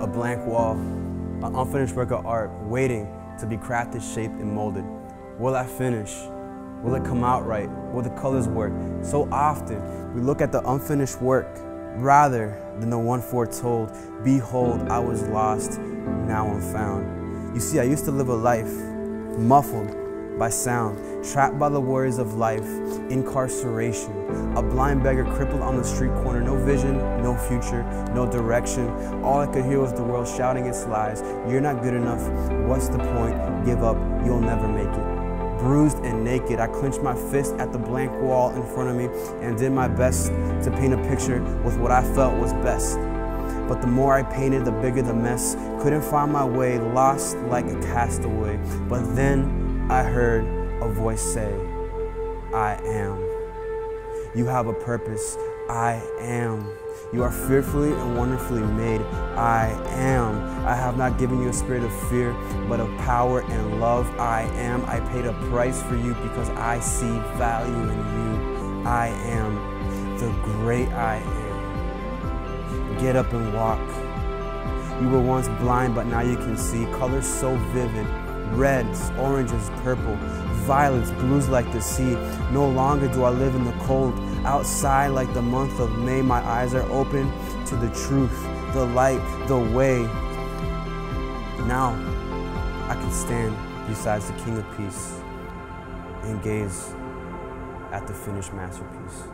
a blank wall, an unfinished work of art waiting to be crafted, shaped, and molded. Will I finish? Will it come out right? Will the colors work? So often we look at the unfinished work rather than the one foretold. Behold, I was lost, now I'm found. You see, I used to live a life muffled by sound, trapped by the worries of life, incarceration, a blind beggar crippled on the street corner, no vision, no future, no direction. All I could hear was the world shouting its lies. You're not good enough. What's the point? Give up. You'll never make it. Bruised and naked, I clenched my fist at the blank wall in front of me and did my best to paint a picture with what I felt was best. But the more I painted, the bigger the mess. Couldn't find my way, lost like a castaway. But then I heard a voice say, I am. You have a purpose. I am. You are fearfully and wonderfully made. I am. I have not given you a spirit of fear, but of power and love. I am. I paid a price for you because I see value in you. I am the great I am. Get up and walk. You were once blind, but now you can see colors so vivid reds, oranges, purple, violets, blues like the sea. No longer do I live in the cold. Outside, like the month of May, my eyes are open to the truth, the light, the way. Now, I can stand beside the King of Peace and gaze at the finished masterpiece.